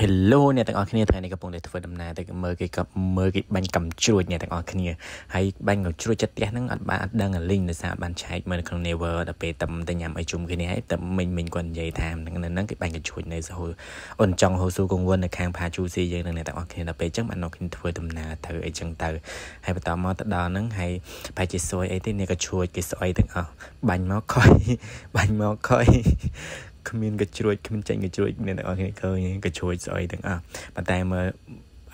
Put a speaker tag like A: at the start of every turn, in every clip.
A: Hello អ្នកទាំងអស់គ្នាថ្ងៃនេះកំពុងតែធ្វើដំណើរទៅមើលគេក៏មើលគេបាញ់កំជ្រួចអ្នកទាំងអស់គ្នាហើយបាញ់កំជ្រួចចិត្តផ្ទះហ្នឹងអត់បានអត់ដឹងលីងដោយសារបានឆែកមើលនៅក្នុង Never ដល់ពេលតែទៅញ៉ាំអីជុំគ្នាហើយតែមិញមិញគាត់និយាយថាហ្នឹងហ្នឹងគេបាញ់កំជ្រួចនៅសហូអូនចង់ហូស៊ូកងវននៅខាងផាជូស៊ីយើងនឹងអ្នកទាំងអស់គ្នាដល់ពេលអញ្ចឹងបាននៅគ្នាធ្វើដំណើរទៅអីចឹងទៅហើយបន្តមកទៅដល់ហ្នឹងហើយប្រហែលជាសួយអីទេអ្នកក៏ជ្រួចគេស្អុយទាំងអស់បាញ់មកខ້ອຍបាញ់មកខ້ອយ គ្មានកញ្ជ្រួចគ្មានចេញកញ្ជ្រួចអ្នកទាំងអស់គ្នាឃើញកញ្ជ្រួចស្អុយទាំងអស់ប៉ុន្តែមើល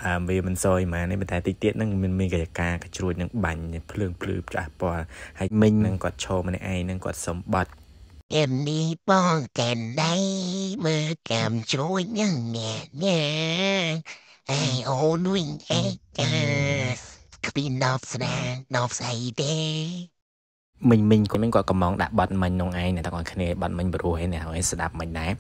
A: អាវាមិនសយម៉ានេះប៉ុន្តែតិចទៀតហ្នឹងមានមានកាយការកជ្រួចនឹងបាញ់ភ្លើងភ្លឺចាស់ពណ៌ហើយមិញនឹងគាត់ឈរម្នាក់ឯងនឹងគាត់សំបត្តិ
B: អេមនេះបងកានដៃមើលកាំជ្រួចញ៉ាំញ៉ាញ៉ាអេអូនុយអេចាគ្មានដបស្នាដបស្អីទេ
A: មិញមិញគាត់មិញគាត់កំងដាក់បាត់មិញនងឯងអ្នកទាំងអស់គ្នាបាត់មិញព្រោះឯអ្នកឲ្យស្ដាប់មិញដែរ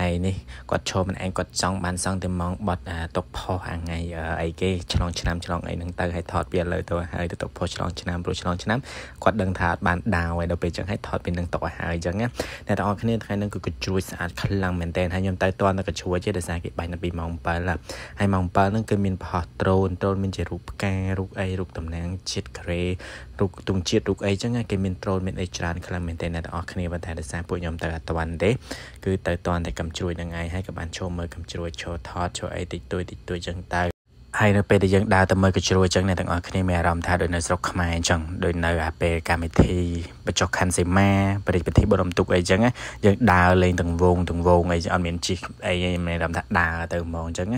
A: ហើយនេះគាត់ឈរមិនឯងគាត់ចង់បានសង់តែម៉ងបត់ទុកផុសអាថ្ងៃអីគេឆ្លងឆ្នាំឆ្លងអីហ្នឹងទៅហើយថតពីលើទៅហើយទៅទុកផុសឆ្លងឆ្នាំព្រោះឆ្លងឆ្នាំគាត់ដឹងថាអត់បានដាវហើយដល់ពេលចឹងហើយថតពីនឹងទុកឲ្យហើយចឹងណាអ្នកទាំងអស់គ្នាថ្ងៃហ្នឹងគឺកញ្ជ្រួចស្អាតខ្លាំងមែនតើហើយខ្ញុំទៅតន់ទៅកញ្ជ្រួចទេដោយសារគេបាញ់ដល់ពីម៉ោង7ហើយម៉ោង7ហ្នឹងគឺមានផុសត្រូនត្រូនមានជារូបផ្ការូបអីរូបតំណាងជាតិក្រេរូបទងជាតិរូបអីចឹងគេមានត្រូនមានអីច្រើនខ្លាំងមែនតើអ្នកទាំងអស់គ្នាប៉ុន្តែដោយសារពួកខ្ញុំទៅអត់តន់ទេគឺទៅតន់តែកំជ្រួយនឹងឯងហើយក៏បានចូលមើលកំជ្រួយចូលថតចូលអីតិចតួចតិចតួចចឹងទៅ ហើយនៅពេលដែលយើងដើរទៅមើលកជ្រួយចឹងអ្នកទាំងអស់គ្នាមានអារម្មណ៍ថាដូចនៅស្រុកខ្មែរអញ្ចឹងដូចនៅអាពេលកម្មវិធីបញ្ចុះខណ្ឌសីមាបរិយាពិធីបរំទុកអីចឹងយើងដើរលេងទាំងវងទាំងវងអីអត់មានជីកអីមានអារម្មណ៍ថាដើរទៅហ្មងអញ្ចឹង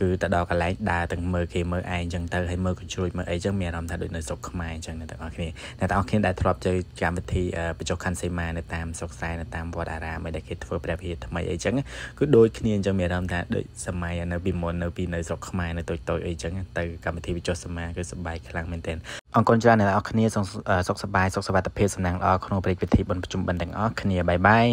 A: គឺទៅដល់កន្លែងដើរទាំងមើលគេមើលឯងអញ្ចឹងទៅហើយមើលកជ្រួយមើលអីចឹងមានអារម្មណ៍ថាដូចនៅស្រុកខ្មែរអញ្ចឹងអ្នកទាំងអស់គ្នាអ្នកទាំងអស់គ្នាដែលធ្លាប់ទៅកម្មវិធីបញ្ចុះខណ្ឌសីមានៅតាមស្រុកស្រែនៅតាមវត្តអារាមអីដែលគេធ្វើព្រះវិហារថ្មីអីចឹងគឺដូចគ្នាអញ្ចឹងមានអារម្មណ៍ថាដូចសម័យនៅពីមុននៅពីនៅស្រុកខ្មែរនៅតូចតូចអីចឹងទៅកម្មវិធីវិចុះសមាគឺសប្បាយខ្លាំងមែនទែនអរគុណច្រើនអ្នកនរគ្នាសុខសប្បាយសុខសុវត្ថិភាពសំណាងល្អក្នុងព្រឹត្តិពិធីបុណ្យប្រជុំបិណ្ឌទាំងអស់គ្នាបាយបាយ